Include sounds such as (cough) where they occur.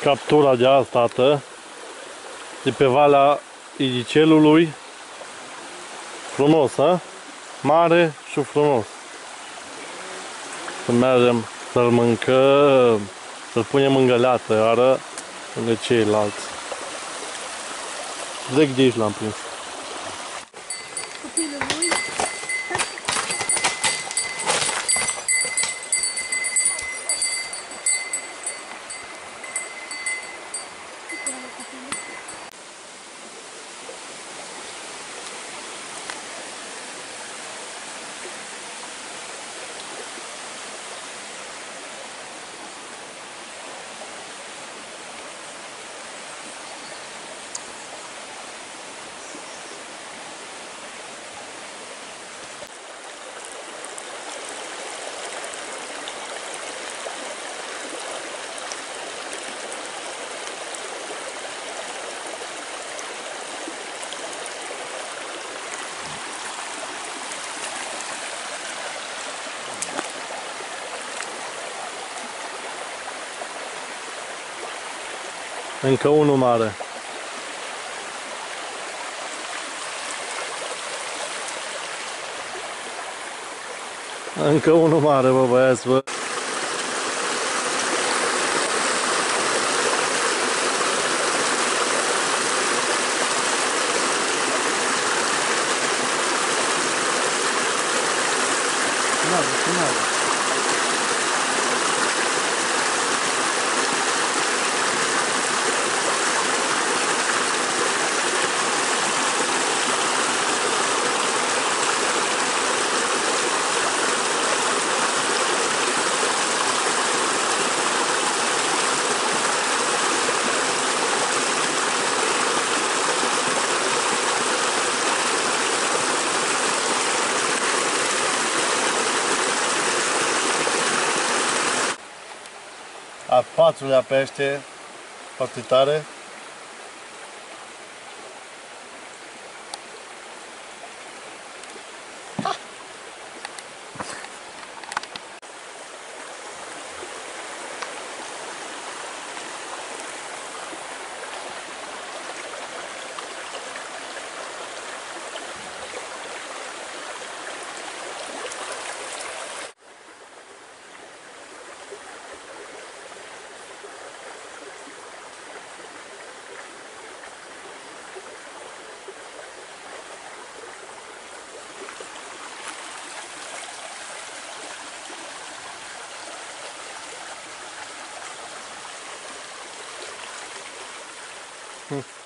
captura de azi, tată, de pe Valea Idicelului. Frumos, a? Mare și frumos. Să mergem să-l mâncăm, să-l punem în găleată, iară, lângă ceilalți. Zic de aici l-am prins. Copilul Încă unul mare. Încă unul mare, bă, băieți, bă. Filmează, filmează. A patrulea pește, foarte tare. Hmm. (laughs)